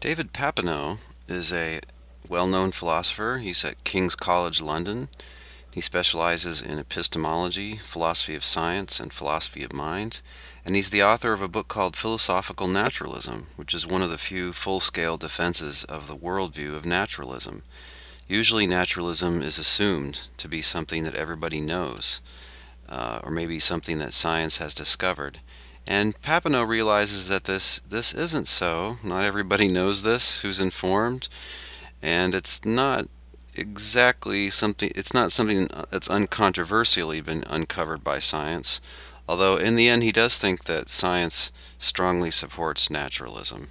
David Papineau is a well-known philosopher. He's at King's College London. He specializes in epistemology, philosophy of science, and philosophy of mind. And he's the author of a book called Philosophical Naturalism, which is one of the few full-scale defenses of the worldview of naturalism. Usually naturalism is assumed to be something that everybody knows, uh, or maybe something that science has discovered. And Papineau realizes that this, this isn't so. Not everybody knows this who's informed, and it's not exactly something it's not something that's uncontroversially been uncovered by science. Although in the end he does think that science strongly supports naturalism.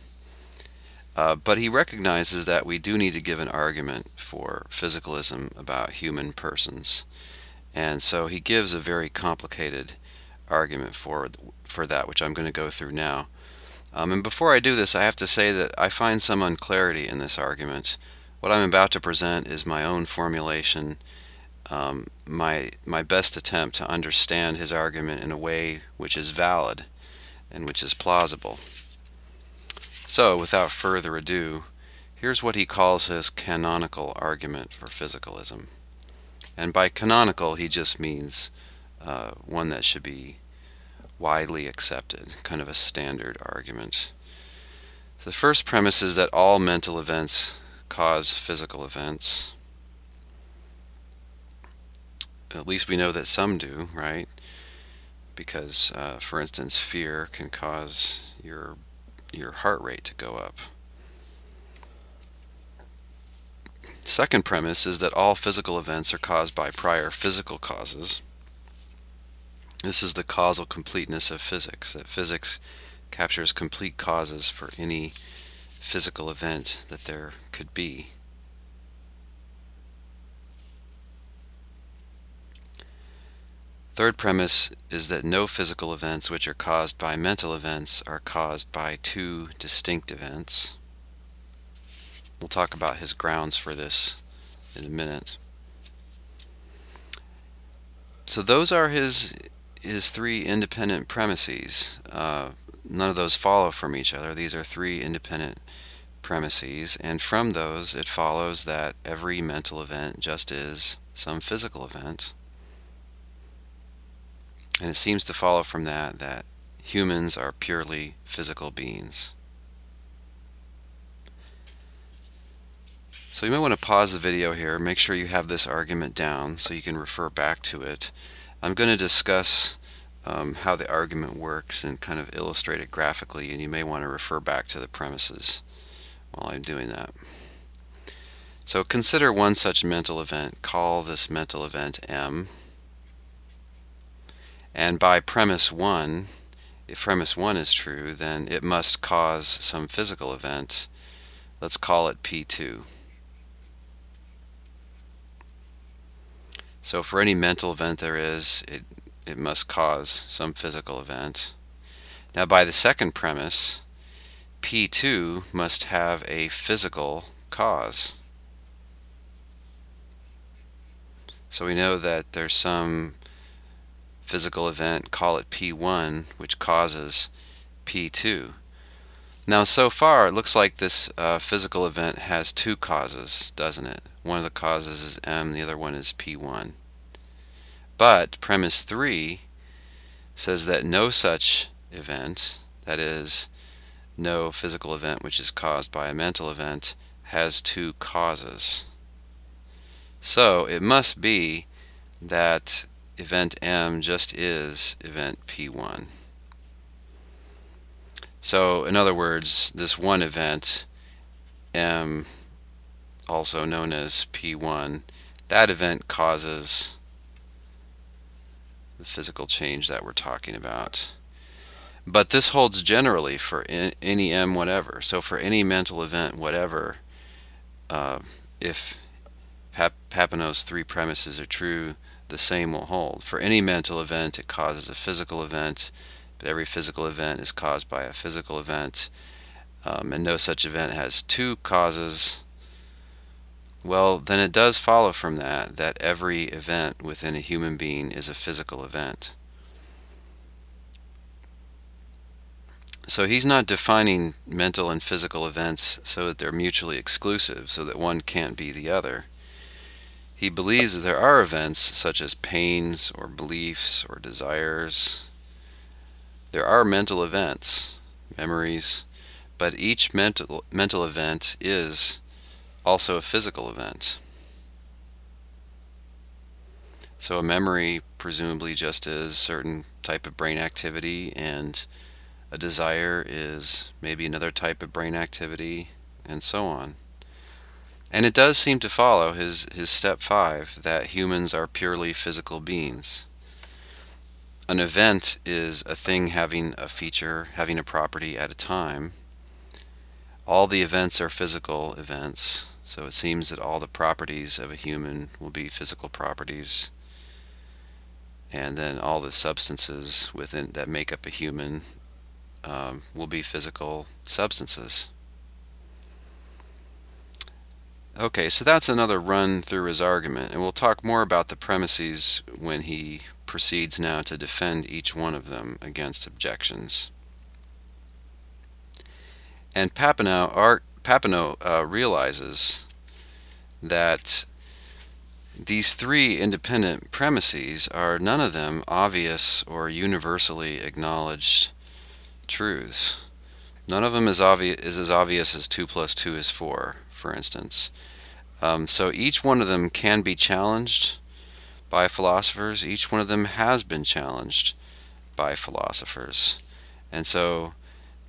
Uh, but he recognizes that we do need to give an argument for physicalism about human persons. And so he gives a very complicated argument for for that which I'm going to go through now um, and before I do this I have to say that I find some unclarity in this argument what I'm about to present is my own formulation, um, my, my best attempt to understand his argument in a way which is valid and which is plausible. So, without further ado, here's what he calls his canonical argument for physicalism. And by canonical, he just means uh, one that should be widely accepted, kind of a standard argument. So the first premise is that all mental events cause physical events. At least we know that some do, right? Because, uh, for instance, fear can cause your your heart rate to go up. Second premise is that all physical events are caused by prior physical causes. This is the causal completeness of physics, that physics captures complete causes for any physical event that there could be. Third premise is that no physical events which are caused by mental events are caused by two distinct events. We'll talk about his grounds for this in a minute. So those are his his three independent premises. Uh, none of those follow from each other. These are three independent premises, and from those it follows that every mental event just is some physical event. And it seems to follow from that that humans are purely physical beings. So you may want to pause the video here, make sure you have this argument down so you can refer back to it. I'm going to discuss um, how the argument works and kind of illustrate it graphically and you may want to refer back to the premises while I'm doing that. So consider one such mental event. Call this mental event M. And by premise 1, if premise 1 is true, then it must cause some physical event. Let's call it P2. So for any mental event there is, it, it must cause some physical event. Now by the second premise, P2 must have a physical cause. So we know that there's some physical event, call it P1, which causes P2. Now so far it looks like this uh, physical event has two causes, doesn't it? One of the causes is M, the other one is P1. But premise 3 says that no such event, that is, no physical event which is caused by a mental event has two causes. So it must be that event M just is event P1. So in other words, this one event, M, also known as P1, that event causes the physical change that we're talking about. But this holds generally for any M whatever. So for any mental event whatever, uh, if Pap Papineau's three premises are true, the same will hold. For any mental event, it causes a physical event, but every physical event is caused by a physical event, um, and no such event has two causes. Well, then it does follow from that that every event within a human being is a physical event. So he's not defining mental and physical events so that they're mutually exclusive, so that one can't be the other. He believes that there are events such as pains or beliefs or desires. There are mental events, memories, but each mental, mental event is also a physical event. So a memory presumably just is certain type of brain activity and a desire is maybe another type of brain activity, and so on. And it does seem to follow his, his step five that humans are purely physical beings. An event is a thing having a feature, having a property at a time. All the events are physical events, so it seems that all the properties of a human will be physical properties. And then all the substances within that make up a human um, will be physical substances. Okay, so that's another run through his argument, and we'll talk more about the premises when he proceeds now to defend each one of them against objections. And Papineau, Papineau uh, realizes that these three independent premises are none of them obvious or universally acknowledged truths. None of them is, obvi- is as obvious as 2 plus 2 is 4, for instance. Um, so each one of them can be challenged by philosophers. Each one of them has been challenged by philosophers. And so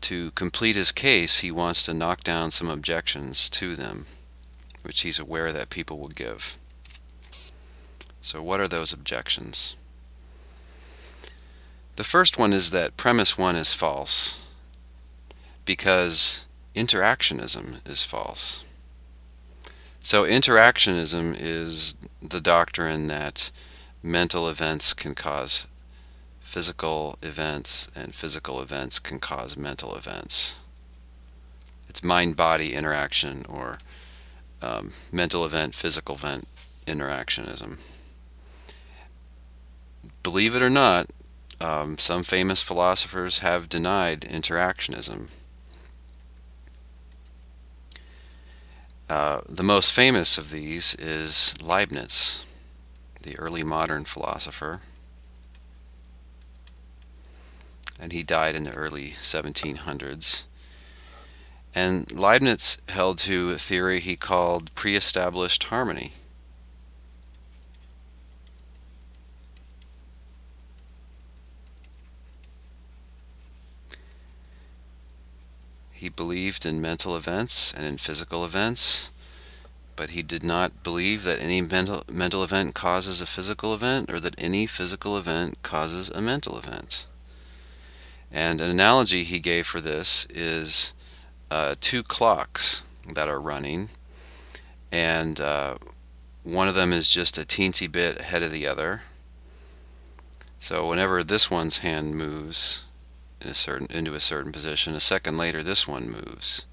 to complete his case, he wants to knock down some objections to them, which he's aware that people will give. So what are those objections? The first one is that premise one is false because interactionism is false. So, interactionism is the doctrine that mental events can cause physical events and physical events can cause mental events. It's mind body interaction or um, mental event, physical event interactionism. Believe it or not, um, some famous philosophers have denied interactionism. Uh, the most famous of these is Leibniz, the early modern philosopher. And he died in the early 1700s. And Leibniz held to a theory he called pre established harmony. He believed in mental events and in physical events, but he did not believe that any mental, mental event causes a physical event or that any physical event causes a mental event. And an analogy he gave for this is uh, two clocks that are running, and uh, one of them is just a teensy bit ahead of the other. So whenever this one's hand moves, in a certain into a certain position. A second later, this one moves.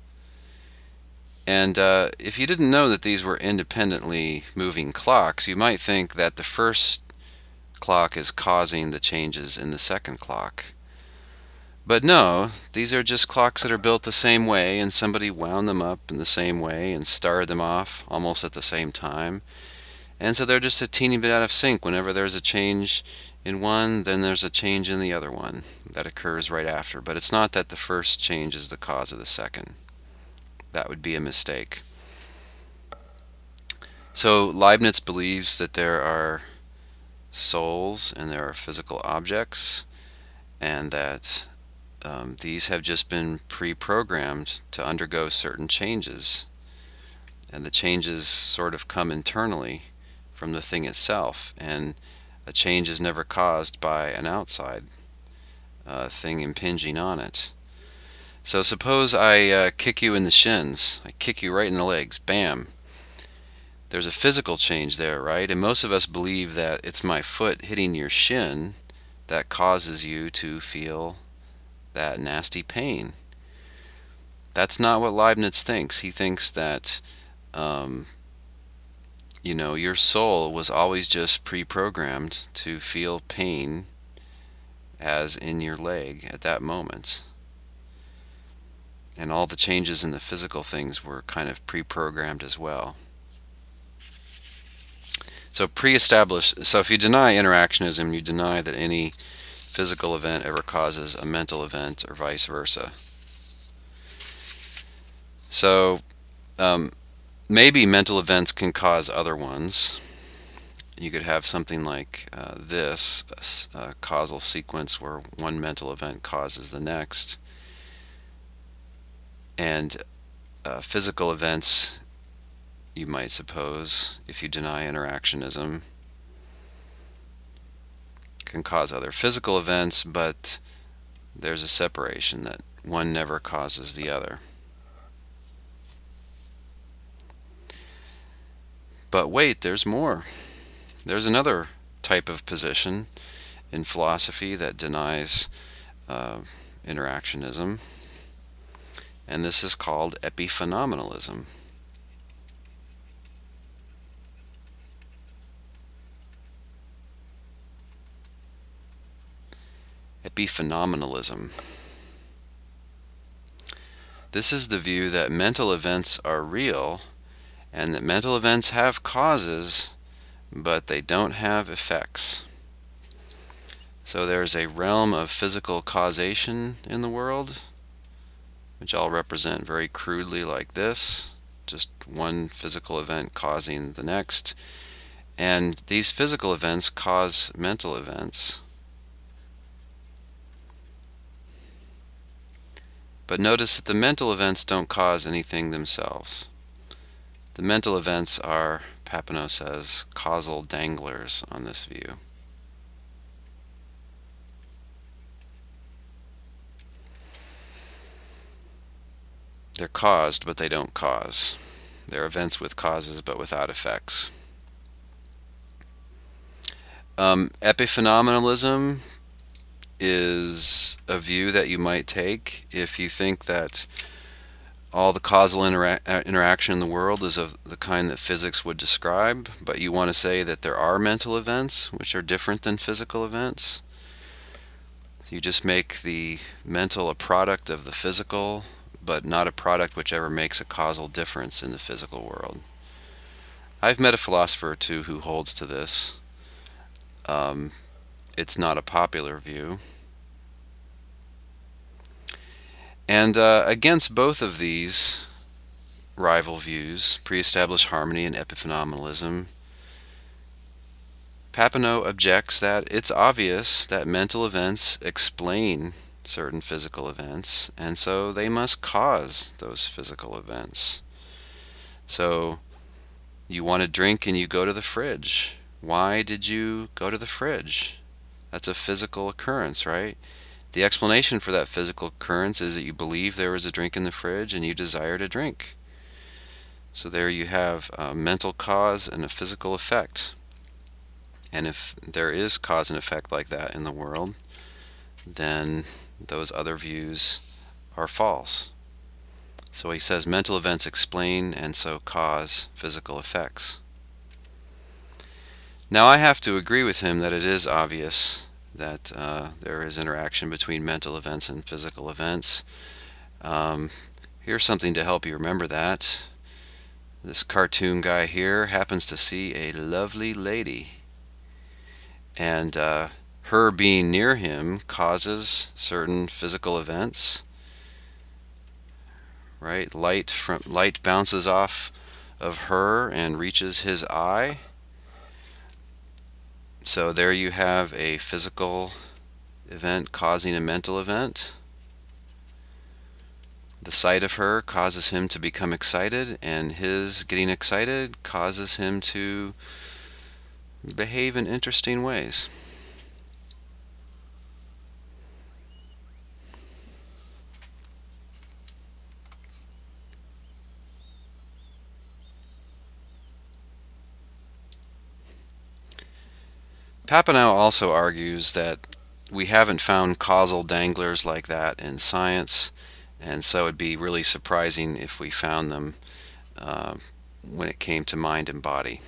And uh, if you didn't know that these were independently moving clocks, you might think that the first clock is causing the changes in the second clock. But no, these are just clocks that are built the same way, and somebody wound them up in the same way and started them off almost at the same time. And so they're just a teeny bit out of sync whenever there's a change in one, then there's a change in the other one that occurs right after. But it's not that the first change is the cause of the second. That would be a mistake. So Leibniz believes that there are souls and there are physical objects, and that um, these have just been pre programmed to undergo certain changes. And the changes sort of come internally from the thing itself. And a change is never caused by an outside uh, thing impinging on it. So suppose I uh, kick you in the shins. I kick you right in the legs. Bam. There's a physical change there, right? And most of us believe that it's my foot hitting your shin that causes you to feel that nasty pain. That's not what Leibniz thinks. He thinks that um, you know, your soul was always just pre programmed to feel pain as in your leg at that moment. and all the changes in the physical things were kind of pre-programmed as well. So pre-established, so if you deny interactionism, you deny that any physical event ever causes a mental event or vice versa. So um, maybe mental events can cause other ones. You could have something like uh, this, a, causal sequence where one mental event causes the next. And uh, physical events, you might suppose, if you deny interactionism, can cause other physical events, but there's a separation that one never causes the other. But wait, there's more. There's another type of position in philosophy that denies uh, interactionism, and this is called epiphenomenalism. Epiphenomenalism. This is the view that mental events are real and that mental events have causes, but they don't have effects. So there's a realm of physical causation in the world, which I'll represent very crudely like this, just one physical event causing the next. And these physical events cause mental events. But notice that the mental events don't cause anything themselves. The mental events are, Papineau says, causal danglers on this view. They're caused, but they don't cause. They're events with causes, but without effects. Um, epiphenomenalism is a view that you might take if you think that all the causal intera uh, interaction in the world is of the kind that physics would describe, but you want to say that there are mental events which are different than physical events. So you just make the mental a product of the physical, but not a product which ever makes a causal difference in the physical world. I've met a philosopher or two who holds to this. Um, it's not a popular view. And uh, against both of these rival views, pre-established harmony and epiphenomenalism, Papineau objects that it's obvious that mental events explain certain physical events, and so they must cause those physical events. So you want to drink and you go to the fridge. Why did you go to the fridge? That's a physical occurrence, right? The explanation for that physical occurrence is that you believe there was a drink in the fridge and you desire to drink. So there you have a mental cause and a physical effect. And if there is cause and effect like that in the world, then those other views are false. So he says mental events explain and so cause physical effects. Now I have to agree with him that it is obvious that uh, there is interaction between mental events and physical events. Um, here's something to help you remember that. This cartoon guy here happens to see a lovely lady. And uh, her being near him causes certain physical events. Right? Light from light bounces off of her and reaches his eye so there you have a physical event causing a mental event. The sight of her causes him to become excited, and his getting excited causes him to behave in interesting ways. Papineau also argues that we haven't found causal danglers like that in science, and so it'd be really surprising if we found them uh, when it came to mind and body.